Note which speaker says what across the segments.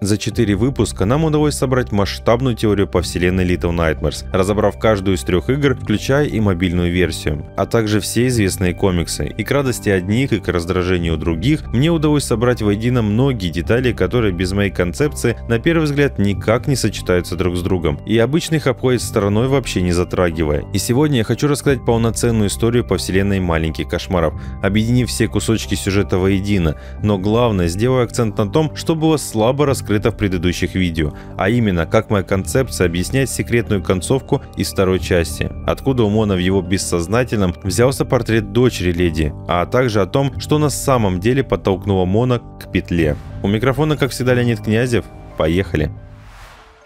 Speaker 1: За 4 выпуска нам удалось собрать масштабную теорию по вселенной Little Nightmares, разобрав каждую из трех игр, включая и мобильную версию, а также все известные комиксы. И к радости одних, и к раздражению других, мне удалось собрать воедино многие детали, которые без моей концепции на первый взгляд никак не сочетаются друг с другом, и обычно их обходят стороной вообще не затрагивая. И сегодня я хочу рассказать полноценную историю по вселенной маленьких кошмаров, объединив все кусочки сюжета воедино, но главное, сделаю акцент на том, что было слабо раскрыто раскрыто в предыдущих видео, а именно, как моя концепция объясняет секретную концовку из второй части, откуда у Мона в его бессознательном взялся портрет дочери леди, а также о том, что на самом деле подтолкнуло Мона к петле. У микрофона, как всегда, Леонид Князев. Поехали!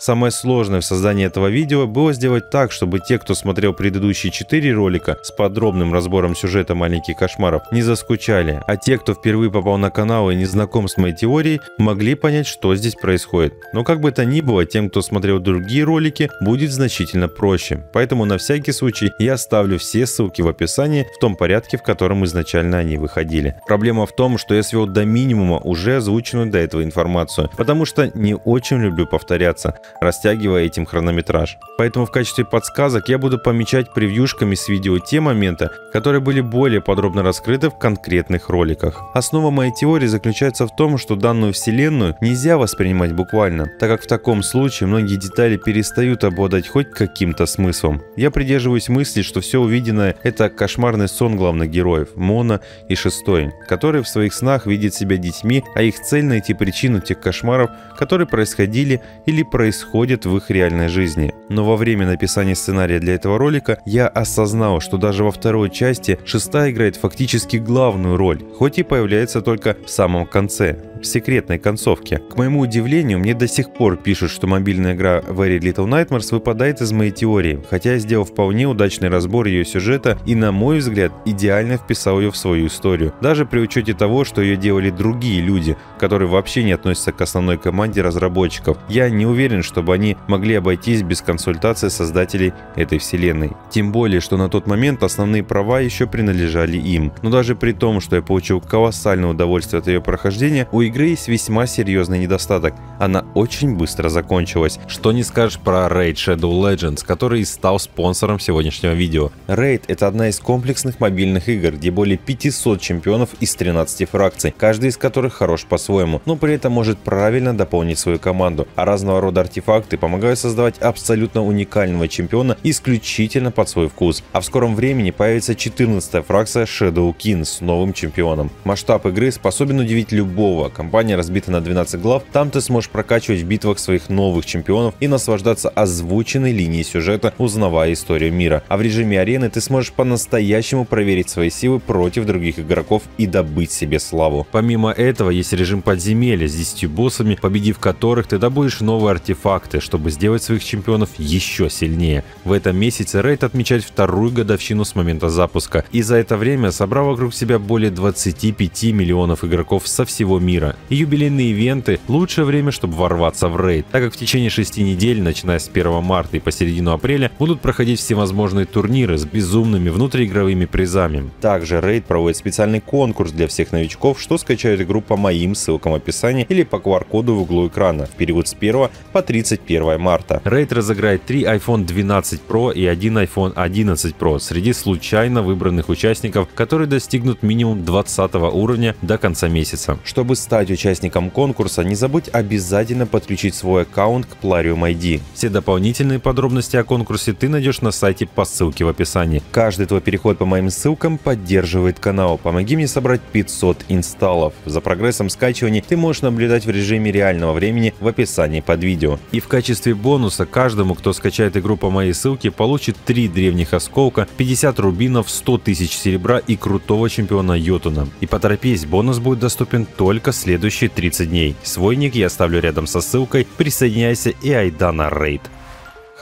Speaker 1: Самое сложное в создании этого видео было сделать так, чтобы те, кто смотрел предыдущие 4 ролика с подробным разбором сюжета «Маленьких кошмаров», не заскучали, а те, кто впервые попал на канал и не знаком с моей теорией, могли понять, что здесь происходит. Но как бы то ни было, тем, кто смотрел другие ролики, будет значительно проще. Поэтому на всякий случай я оставлю все ссылки в описании в том порядке, в котором изначально они выходили. Проблема в том, что я свел до минимума уже озвученную до этого информацию, потому что не очень люблю повторяться растягивая этим хронометраж. Поэтому в качестве подсказок я буду помечать превьюшками с видео те моменты, которые были более подробно раскрыты в конкретных роликах. Основа моей теории заключается в том, что данную вселенную нельзя воспринимать буквально, так как в таком случае многие детали перестают обладать хоть каким-то смыслом. Я придерживаюсь мысли, что все увиденное – это кошмарный сон главных героев – Мона и Шестой, которые в своих снах видят себя детьми, а их цель – найти причину тех кошмаров, которые происходили или происходят происходит в их реальной жизни. Но во время написания сценария для этого ролика я осознал, что даже во второй части шестая играет фактически главную роль, хоть и появляется только в самом конце, в секретной концовке. К моему удивлению, мне до сих пор пишут, что мобильная игра Very Little Nightmares выпадает из моей теории, хотя я сделал вполне удачный разбор ее сюжета и, на мой взгляд, идеально вписал ее в свою историю. Даже при учете того, что ее делали другие люди, которые вообще не относятся к основной команде разработчиков. Я не уверен, чтобы они могли обойтись без консультации создателей этой вселенной. Тем более, что на тот момент основные права еще принадлежали им. Но даже при том, что я получил колоссальное удовольствие от ее прохождения, у игры есть весьма серьезный недостаток. Она очень быстро закончилась. Что не скажешь про Raid Shadow Legends, который и стал спонсором сегодняшнего видео. Raid это одна из комплексных мобильных игр, где более 500 чемпионов из 13 фракций, каждый из которых хорош по-своему, но при этом может правильно дополнить свою команду. А разного рода артефакты помогают создавать абсолютно уникального чемпиона исключительно под свой вкус. А в скором времени появится 14 фракция Shadow King с новым чемпионом. Масштаб игры способен удивить любого, Компания разбита на 12 глав, там ты сможешь прокачивать в битвах своих новых чемпионов и наслаждаться озвученной линией сюжета, узнавая историю мира. А в режиме арены ты сможешь по-настоящему проверить свои силы против других игроков и добыть себе славу. Помимо этого есть режим подземелья с 10 боссами, победив которых ты добудешь новые артефакты, чтобы сделать своих чемпионов еще сильнее. В этом месяце Рейд отмечает вторую годовщину с момента запуска и за это время собрал вокруг себя более 25 миллионов игроков со всего мира и юбилейные ивенты – лучшее время, чтобы ворваться в рейд, так как в течение шести недель, начиная с 1 марта и по середину апреля, будут проходить всевозможные турниры с безумными внутриигровыми призами. Также рейд проводит специальный конкурс для всех новичков, что скачают игру по моим ссылкам в описании или по QR-коду в углу экрана в период с 1 по 31 марта. Рейд разыграет 3 iPhone 12 Pro и один iPhone 11 Pro среди случайно выбранных участников, которые достигнут минимум 20 уровня до конца месяца. Чтобы стать стать участником конкурса, не забудь обязательно подключить свой аккаунт к Plarium ID. Все дополнительные подробности о конкурсе ты найдешь на сайте по ссылке в описании. Каждый твой переход по моим ссылкам поддерживает канал. Помоги мне собрать 500 инсталлов. За прогрессом скачивания ты можешь наблюдать в режиме реального времени в описании под видео. И в качестве бонуса каждому, кто скачает игру по моей ссылке, получит 3 древних осколка, 50 рубинов, 100 тысяч серебра и крутого чемпиона Йотуна. И поторопись, бонус будет доступен только следующим следующие 30 дней. Свой ник я оставлю рядом со ссылкой, присоединяйся и айда на рейд.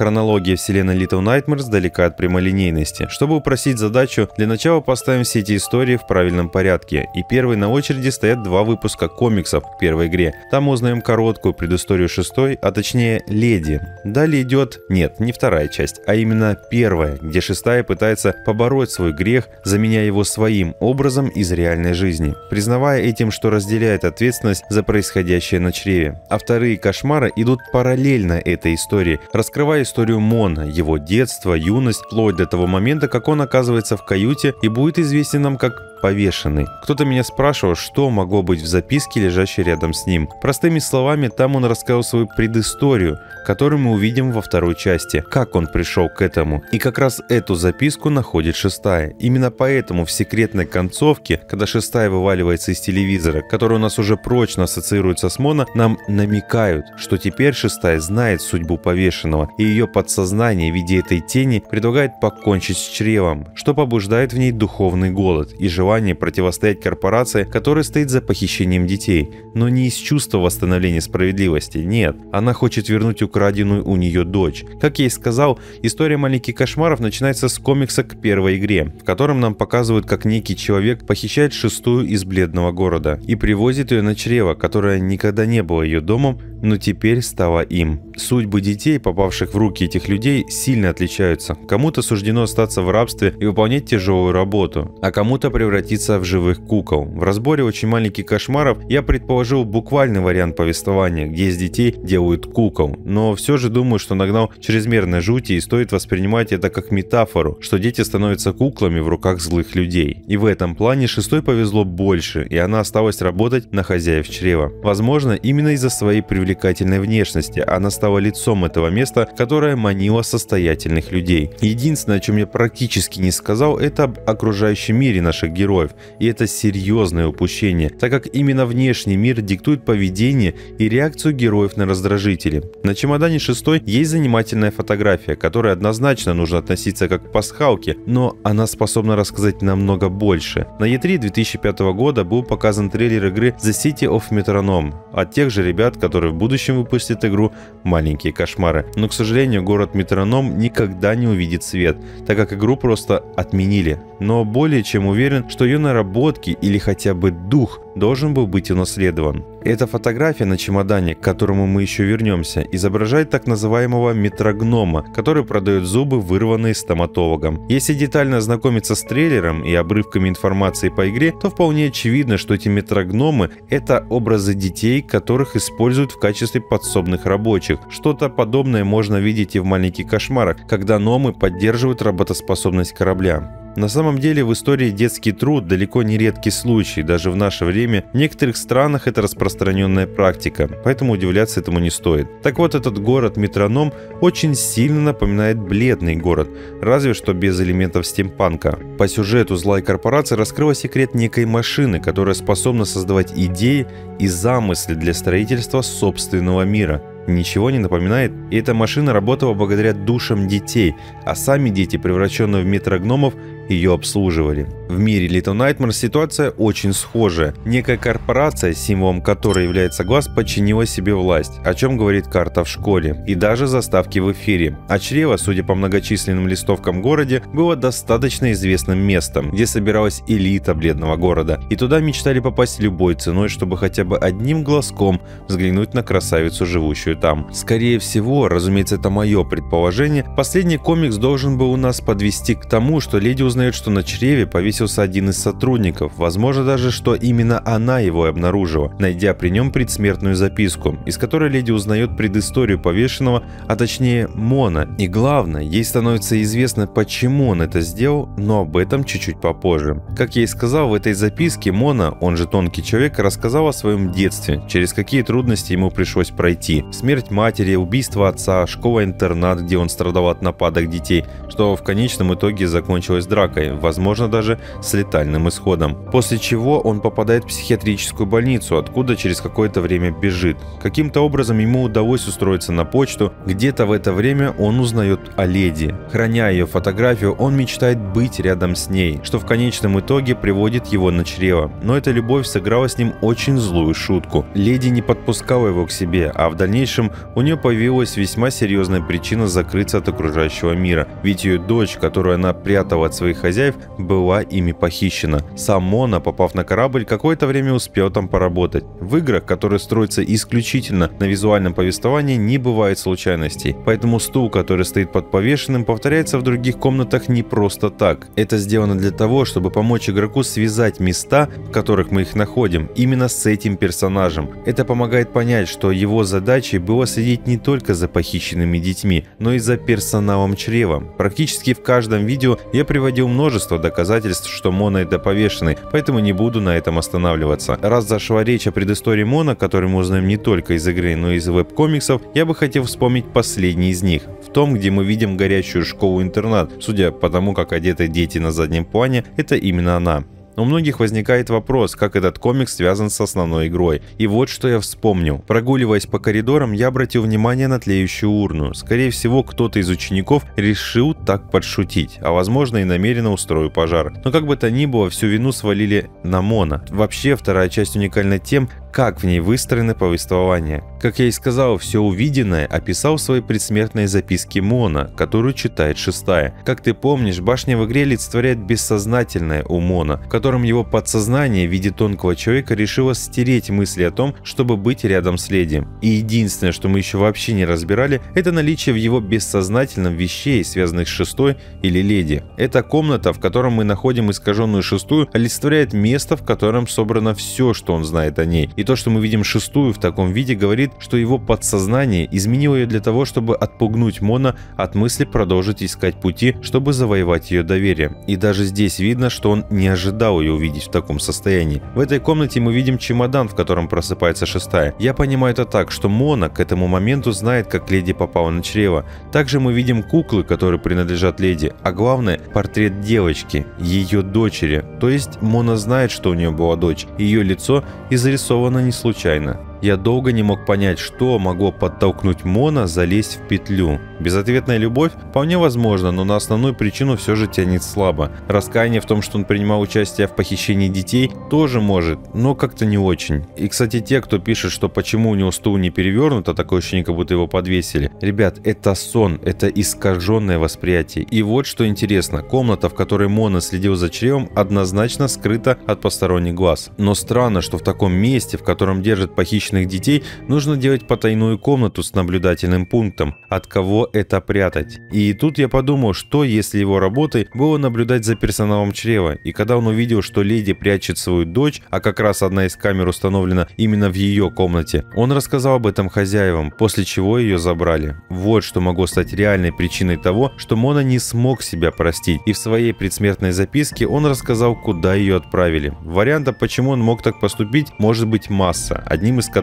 Speaker 1: Хронология вселенной Little Nightmares далека от прямолинейности. Чтобы упростить задачу, для начала поставим все эти истории в правильном порядке. И первой на очереди стоят два выпуска комиксов к первой игре. Там узнаем короткую предысторию шестой, а точнее Леди. Далее идет, нет, не вторая часть, а именно первая, где шестая пытается побороть свой грех, заменяя его своим образом из реальной жизни, признавая этим, что разделяет ответственность за происходящее на чреве. А вторые кошмары идут параллельно этой истории, раскрывая историю Мона, его детство, юность, вплоть до того момента, как он оказывается в каюте и будет известен нам как повешенный. Кто-то меня спрашивал, что могло быть в записке, лежащей рядом с ним. Простыми словами, там он рассказал свою предысторию, которую мы увидим во второй части, как он пришел к этому. И как раз эту записку находит шестая. Именно поэтому в секретной концовке, когда шестая вываливается из телевизора, который у нас уже прочно ассоциируется с Моно, нам намекают, что теперь шестая знает судьбу повешенного, и ее подсознание в виде этой тени предлагает покончить с чревом, что побуждает в ней духовный голод и желание противостоять корпорации, которая стоит за похищением детей, но не из чувства восстановления справедливости, нет. Она хочет вернуть украденную у нее дочь. Как я и сказал, история «Маленьких кошмаров» начинается с комикса к первой игре, в котором нам показывают, как некий человек похищает шестую из бледного города и привозит ее на чрево, которое никогда не было ее домом, но теперь стала им. Судьбы детей, попавших в руки этих людей, сильно отличаются. Кому-то суждено остаться в рабстве и выполнять тяжелую работу, а кому-то превратиться в живых кукол. В разборе очень маленьких кошмаров я предположил буквальный вариант повествования, где из детей делают кукол, но все же думаю, что нагнал чрезмерной жути и стоит воспринимать это как метафору, что дети становятся куклами в руках злых людей. И в этом плане шестой повезло больше, и она осталась работать на хозяев чрева. Возможно, именно из-за своей привлекательной внешности. Она стала лицом этого места, которое манило состоятельных людей. Единственное, о чем я практически не сказал, это об окружающем мире наших героев. И это серьезное упущение, так как именно внешний мир диктует поведение и реакцию героев на раздражители. На чемодане шестой есть занимательная фотография, которой однозначно нужно относиться как к пасхалке, но она способна рассказать намного больше. На E3 2005 года был показан трейлер игры The City of Metronome от тех же ребят, которые будущем выпустит игру «Маленькие кошмары». Но, к сожалению, город Метроном никогда не увидит свет, так как игру просто отменили. Но более чем уверен, что ее наработки или хотя бы дух должен был быть унаследован. Эта фотография на чемодане, к которому мы еще вернемся, изображает так называемого метрогнома, который продает зубы, вырванные стоматологом. Если детально ознакомиться с трейлером и обрывками информации по игре, то вполне очевидно, что эти метрогномы – это образы детей, которых используют в качестве подсобных рабочих. Что-то подобное можно видеть и в «Маленьких кошмарах», когда номы поддерживают работоспособность корабля. На самом деле в истории детский труд далеко не редкий случай, даже в наше время в некоторых странах это распространенная практика, поэтому удивляться этому не стоит. Так вот, этот город Метроном очень сильно напоминает бледный город, разве что без элементов стимпанка. По сюжету злая корпорация раскрыла секрет некой машины, которая способна создавать идеи и замыслы для строительства собственного мира – ничего не напоминает, и эта машина работала благодаря душам детей, а сами дети, превращенные в метрогномов, ее обслуживали. В мире Little Nightmares ситуация очень схожая. Некая корпорация, символом которой является глаз, подчинила себе власть, о чем говорит карта в школе, и даже заставки в эфире. А чрево, судя по многочисленным листовкам городе, было достаточно известным местом, где собиралась элита бледного города, и туда мечтали попасть любой ценой, чтобы хотя бы одним глазком взглянуть на красавицу, живущую там. Скорее всего, разумеется, это мое предположение, последний комикс должен был у нас подвести к тому, что леди узнает узнает, что на чреве повесился один из сотрудников, возможно даже, что именно она его обнаружила, найдя при нем предсмертную записку, из которой леди узнает предысторию повешенного, а точнее Мона. И главное, ей становится известно, почему он это сделал, но об этом чуть-чуть попозже. Как я и сказал, в этой записке Мона, он же тонкий человек, рассказал о своем детстве, через какие трудности ему пришлось пройти. Смерть матери, убийство отца, школа-интернат, где он страдал от нападок детей, что в конечном итоге закончилось дракой дракой, возможно даже с летальным исходом. После чего он попадает в психиатрическую больницу, откуда через какое-то время бежит. Каким-то образом ему удалось устроиться на почту, где-то в это время он узнает о леди. Храня ее фотографию, он мечтает быть рядом с ней, что в конечном итоге приводит его на чрево. Но эта любовь сыграла с ним очень злую шутку. Леди не подпускала его к себе, а в дальнейшем у нее появилась весьма серьезная причина закрыться от окружающего мира, ведь ее дочь, которую она прятала от своих хозяев, была ими похищена. Сам Мона, попав на корабль, какое-то время успел там поработать. В играх, которые строятся исключительно на визуальном повествовании, не бывает случайностей, поэтому стул, который стоит под повешенным, повторяется в других комнатах не просто так. Это сделано для того, чтобы помочь игроку связать места, в которых мы их находим, именно с этим персонажем. Это помогает понять, что его задачей было следить не только за похищенными детьми, но и за персоналом чрева. Практически в каждом видео я приводил множество доказательств, что это повешенный, поэтому не буду на этом останавливаться. Раз зашла речь о предыстории Мона, которую мы узнаем не только из игры, но и из веб-комиксов, я бы хотел вспомнить последний из них. В том, где мы видим горящую школу-интернат. Судя по тому, как одеты дети на заднем плане, это именно она. У многих возникает вопрос, как этот комикс связан с основной игрой. И вот что я вспомнил. Прогуливаясь по коридорам, я обратил внимание на тлеющую урну. Скорее всего, кто-то из учеников решил так подшутить, а возможно и намеренно устроил пожар. Но как бы то ни было, всю вину свалили на Мона. Вообще, вторая часть уникальна тем, как в ней выстроено повествование. Как я и сказал, все увиденное описал в своей предсмертной записке Мона, которую читает шестая. Как ты помнишь, башня в игре олицетворяет бессознательное у Мона, в котором его подсознание в виде тонкого человека решило стереть мысли о том, чтобы быть рядом с леди. И единственное, что мы еще вообще не разбирали, это наличие в его бессознательном вещей, связанных с шестой или леди. Эта комната, в котором мы находим искаженную шестую, олицетворяет место, в котором собрано все, что он знает о ней, и то, что мы видим шестую в таком виде, говорит, что его подсознание изменило ее для того, чтобы отпугнуть Мона от мысли продолжить искать пути, чтобы завоевать ее доверие. И даже здесь видно, что он не ожидал ее увидеть в таком состоянии. В этой комнате мы видим чемодан, в котором просыпается шестая. Я понимаю это так, что Мона к этому моменту знает, как леди попала на чрево. Также мы видим куклы, которые принадлежат леди, а главное портрет девочки, ее дочери. То есть Мона знает, что у нее была дочь. Ее лицо изрисовано сделано не случайно. Я долго не мог понять, что могло подтолкнуть Мона залезть в петлю. Безответная любовь вполне возможно, но на основную причину все же тянет слабо. Раскаяние в том, что он принимал участие в похищении детей, тоже может, но как-то не очень. И, кстати, те, кто пишет, что почему у него стул не перевернут, а такое ощущение, как будто его подвесили. Ребят, это сон, это искаженное восприятие. И вот что интересно, комната, в которой Мона следил за чревом, однозначно скрыта от посторонних глаз. Но странно, что в таком месте, в котором держат похищенных двухмесячных детей нужно делать потайную комнату с наблюдательным пунктом. От кого это прятать? И тут я подумал, что если его работой было наблюдать за персоналом чрева. И когда он увидел, что леди прячет свою дочь, а как раз одна из камер установлена именно в ее комнате, он рассказал об этом хозяевам, после чего ее забрали. Вот что могло стать реальной причиной того, что Мона не смог себя простить. И в своей предсмертной записке он рассказал, куда ее отправили. Вариантов, почему он мог так поступить, может быть масса. Одним из которых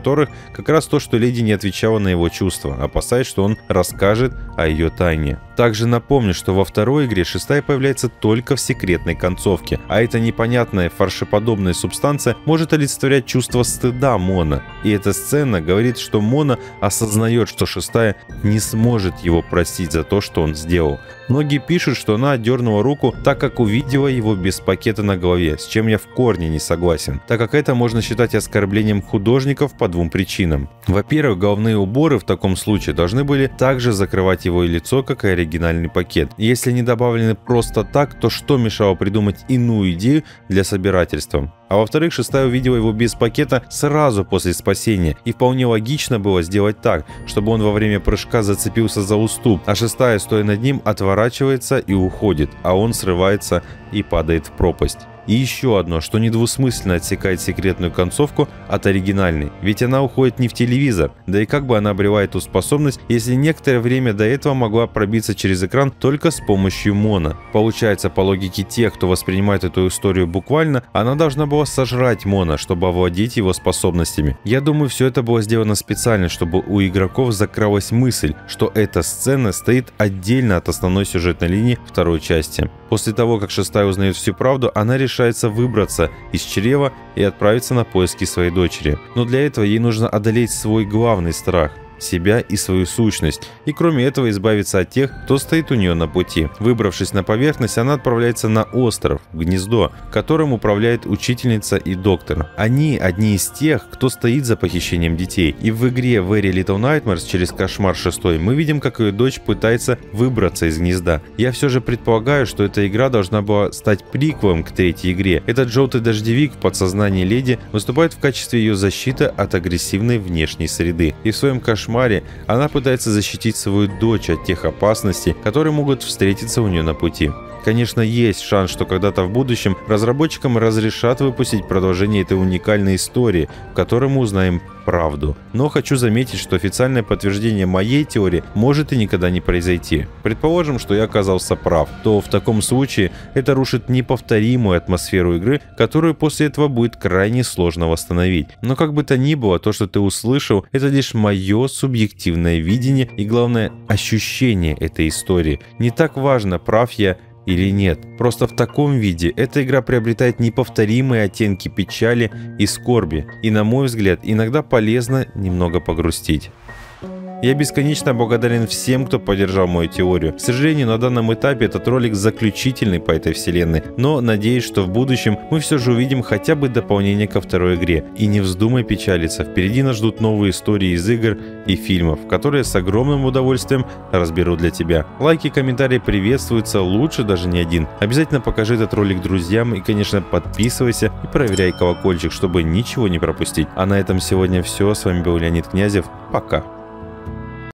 Speaker 1: как раз то, что леди не отвечала на его чувства, опасаясь, что он расскажет о ее тайне. Также напомню, что во второй игре шестая появляется только в секретной концовке, а эта непонятная фаршеподобная субстанция может олицетворять чувство стыда Мона. И эта сцена говорит, что Мона осознает, что шестая не сможет его простить за то, что он сделал. Многие пишут, что она отдернула руку, так как увидела его без пакета на голове, с чем я в корне не согласен, так как это можно считать оскорблением художников по двум причинам. Во-первых, головные уборы в таком случае должны были также закрывать его лицо, как и оригинальный пакет. Если они добавлены просто так, то что мешало придумать иную идею для собирательства? А во-вторых, шестая увидела его без пакета сразу после спасения, и вполне логично было сделать так, чтобы он во время прыжка зацепился за уступ, а шестая, стоя над ним, отворачивается и уходит, а он срывается и падает в пропасть. И еще одно, что недвусмысленно отсекает секретную концовку от оригинальной, ведь она уходит не в телевизор, да и как бы она обрела эту способность, если некоторое время до этого могла пробиться через экран только с помощью моно. Получается, по логике тех, кто воспринимает эту историю буквально, она должна была сожрать моно, чтобы овладеть его способностями. Я думаю, все это было сделано специально, чтобы у игроков закралась мысль, что эта сцена стоит отдельно от основной сюжетной линии второй части. После того, как шестая узнает всю правду, она решается выбраться из чрева и отправиться на поиски своей дочери. Но для этого ей нужно одолеть свой главный страх – себя и свою сущность, и кроме этого избавиться от тех, кто стоит у нее на пути. Выбравшись на поверхность, она отправляется на остров, гнездо, которым управляет учительница и доктор. Они одни из тех, кто стоит за похищением детей. И в игре Very Little Nightmares через Кошмар 6 мы видим, как ее дочь пытается выбраться из гнезда. Я все же предполагаю, что эта игра должна была стать приквелом к третьей игре. Этот желтый дождевик в подсознании леди выступает в качестве ее защиты от агрессивной внешней среды. И в своем кошмаре кошмаре, она пытается защитить свою дочь от тех опасностей, которые могут встретиться у нее на пути. Конечно, есть шанс, что когда-то в будущем разработчикам разрешат выпустить продолжение этой уникальной истории, в которой мы узнаем правду. Но хочу заметить, что официальное подтверждение моей теории может и никогда не произойти. Предположим, что я оказался прав, то в таком случае это рушит неповторимую атмосферу игры, которую после этого будет крайне сложно восстановить. Но как бы то ни было, то, что ты услышал, это лишь мое субъективное видение и главное ощущение этой истории. Не так важно, прав я или нет. Просто в таком виде эта игра приобретает неповторимые оттенки печали и скорби. И на мой взгляд, иногда полезно немного погрустить. Я бесконечно благодарен всем, кто поддержал мою теорию. К сожалению, на данном этапе этот ролик заключительный по этой вселенной, но надеюсь, что в будущем мы все же увидим хотя бы дополнение ко второй игре. И не вздумай печалиться, впереди нас ждут новые истории из игр и фильмов, которые с огромным удовольствием разберу для тебя. Лайки и комментарии приветствуются, лучше даже не один. Обязательно покажи этот ролик друзьям и, конечно, подписывайся и проверяй колокольчик, чтобы ничего не пропустить. А на этом сегодня все. С вами был Леонид Князев. Пока.